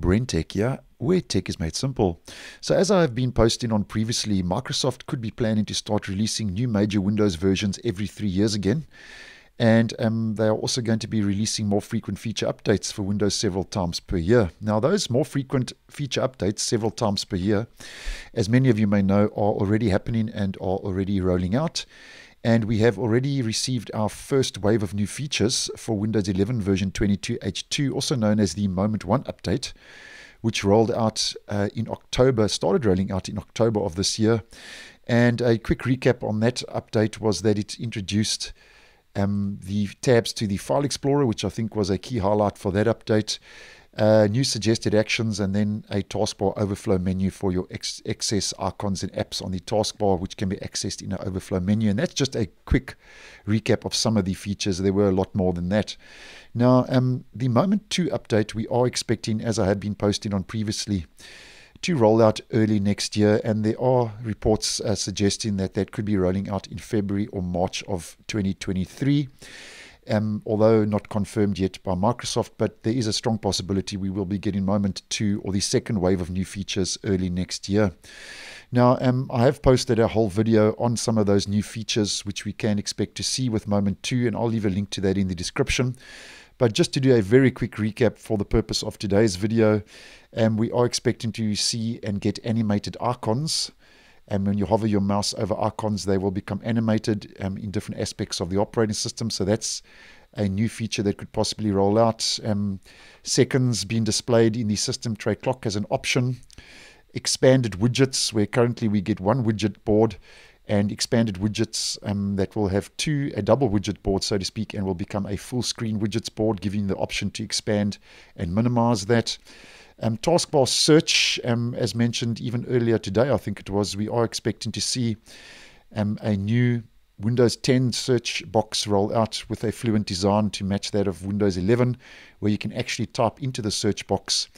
Brentech here, where tech is made simple. So, as I have been posting on previously, Microsoft could be planning to start releasing new major Windows versions every three years again. And um, they are also going to be releasing more frequent feature updates for Windows several times per year. Now, those more frequent feature updates several times per year, as many of you may know, are already happening and are already rolling out. And we have already received our first wave of new features for Windows 11 version 22H2, also known as the Moment 1 update, which rolled out uh, in October, started rolling out in October of this year. And a quick recap on that update was that it introduced um, the tabs to the File Explorer, which I think was a key highlight for that update uh, new suggested actions, and then a taskbar overflow menu for your ex- excess icons and apps on the taskbar, which can be accessed in an overflow menu. And that's just a quick recap of some of the features. There were a lot more than that. Now, um, the Moment 2 update we are expecting, as I had been posting on previously, to roll out early next year, and there are reports uh, suggesting that that could be rolling out in February or March of 2023 um, although not confirmed yet by Microsoft, but there is a strong possibility we will be getting Moment 2 or the second wave of new features early next year. Now, um, I have posted a whole video on some of those new features which we can expect to see with Moment 2, and I'll leave a link to that in the description. But just to do a very quick recap for the purpose of today's video, um, we are expecting to see and get animated icons and when you hover your mouse over icons, they will become animated um, in different aspects of the operating system. So that's a new feature that could possibly roll out. Um, seconds being displayed in the system tray clock as an option. Expanded widgets, where currently we get one widget board, and expanded widgets um, that will have two, a double widget board, so to speak, and will become a full screen widgets board, giving the option to expand and minimize that. Um, taskbar search, um, as mentioned even earlier today, I think it was, we are expecting to see um, a new Windows 10 search box roll out with a fluent design to match that of Windows 11, where you can actually type into the search box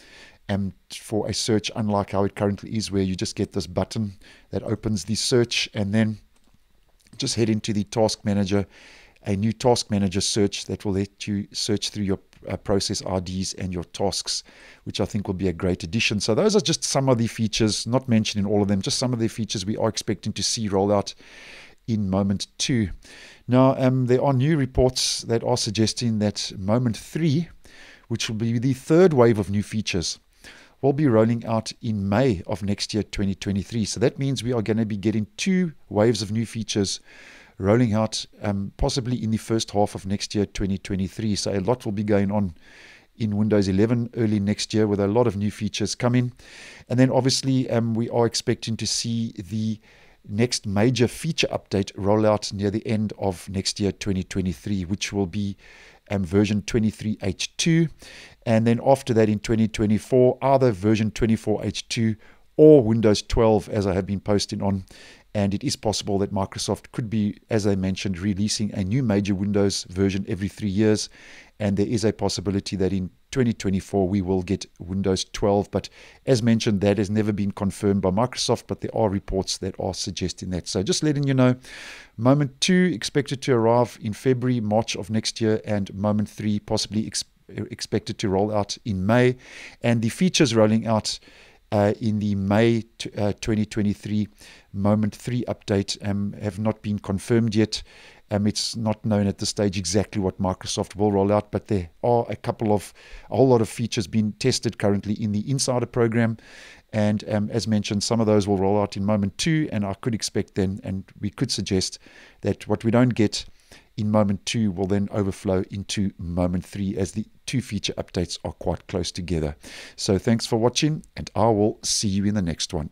um, for a search, unlike how it currently is, where you just get this button that opens the search and then just head into the task manager, a new task manager search that will let you search through your uh, process IDs and your tasks, which I think will be a great addition. So, those are just some of the features, not mentioned in all of them, just some of the features we are expecting to see rolled out in Moment 2. Now, um, there are new reports that are suggesting that Moment 3, which will be the third wave of new features, will be rolling out in May of next year, 2023. So that means we are going to be getting two waves of new features rolling out um, possibly in the first half of next year, 2023. So a lot will be going on in Windows 11 early next year with a lot of new features coming. And then obviously, um, we are expecting to see the next major feature update roll out near the end of next year, 2023, which will be um, version 23H2. And then after that, in 2024, either version 24H2 or Windows 12, as I have been posting on. And it is possible that Microsoft could be, as I mentioned, releasing a new major Windows version every three years. And there is a possibility that in 2024 we will get Windows 12. But as mentioned, that has never been confirmed by Microsoft, but there are reports that are suggesting that. So just letting you know, Moment 2 expected to arrive in February, March of next year, and Moment 3 possibly ex- expected to roll out in May. And the features rolling out uh, in the May t- uh, 2023 Moment 3 update um, have not been confirmed yet. Um, it's not known at this stage exactly what Microsoft will roll out, but there are a couple of, a whole lot of features being tested currently in the Insider program. And um, as mentioned, some of those will roll out in Moment 2, and I could expect then, and we could suggest that what we don't get in moment two will then overflow into moment three as the two feature updates are quite close together. So thanks for watching, and I will see you in the next one.